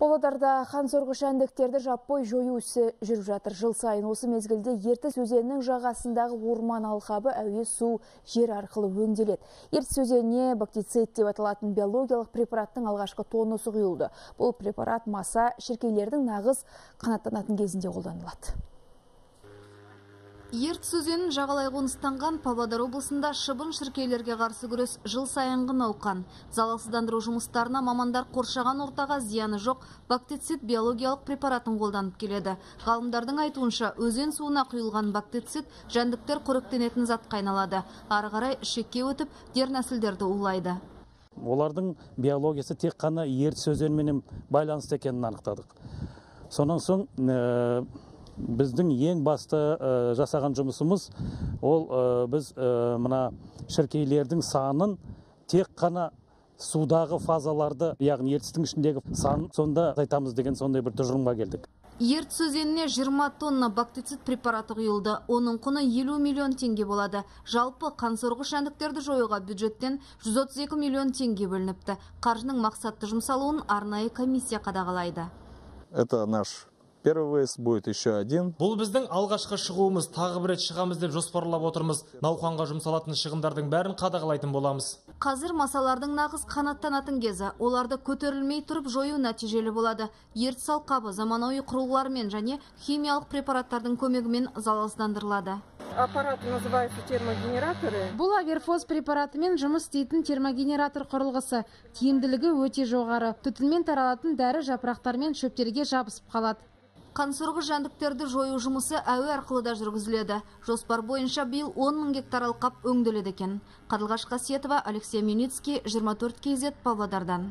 Павлодарда қан сорғыш жәндіктерді жаппай жою ісі жүріп жатыр. Жыл сайын осы мезгілде Ертіс өзенінің жағасындағы орман алқабы әуе су жер арқылы өңделеді. Ертіс өзеніне бактицид деп аталатын биологиялық препараттың алғашқы тонысы құйылды. Бұл препарат маса шіркейлердің нағыз қанаттанатын кезінде қолданылады. Ертіс өзенін жағалай қоныстанған Павлодар облысында шыбын шіркейлерге қарсы күрес жыл сайынғы науқан. Залалсыздандыру жұмыстарына мамандар қоршаған ортаға зияны жоқ бактицид биологиялық препаратын қолданып келеді. Ғалымдардың айтуынша өзен суына құйылған бактицид жәндіктер қоректенетін затқа айналады. Ары қарай ішекке өтіп дернәсілдерді улайды. Олардың биологиясы тек қана ертіс байланысты екенін анықтадық. Сонан соң ә, біздің ең басты ә, жасаған жұмысымыз ол ә, біз ә, мына шіркейлердің санын тек қана судағы фазаларды яғни ертістің ішіндегі санын сонда айтамыз деген сондай бір тұжырымға келдік. Ертіс өзеніне 20 тонна бактицид препараты құйылды. Оның құны 50 миллион теңге болады. Жалпы қансорғыш жәндіктерді жоюға бюджеттен 132 миллион теңге бөлініпті. Қаржының мақсатты жұмсалуын арнайы комиссия қадағалайды. Это наш первый выезд будет еще один. Бұл біздің алғашқы шығуымыз тағы бір рет шығамыз деп жоспарлап отырмыз. Науқанға жұмсалатын шығындардың бәрін қадағалайтын боламыз. Қазір масалардың нағыз қанаттанатын кезі. Оларды көтерілмей тұрып жою нәтижелі болады. Ертіс алқабы заманауи құрылғылармен және химиялық препараттардың көмегімен залалсыздандырылады. Аппараты называются термогенераторы. Бұл аверфоз препаратымен жұмыс істейтін термогенератор құрылғысы. Тиімділігі өте жоғары. Түтінмен таралатын дәрі жапырақтар мен шөптерге жабысып қалады. Қансорғыш жәндіктерді жою жұмысы әуе арқылы да жүргізіледі. Жоспар бойынша биыл 10 мың гектар алқап өңделеді екен. Қарлығаш қасиетова алексей меницкий 24 kz павлодардан.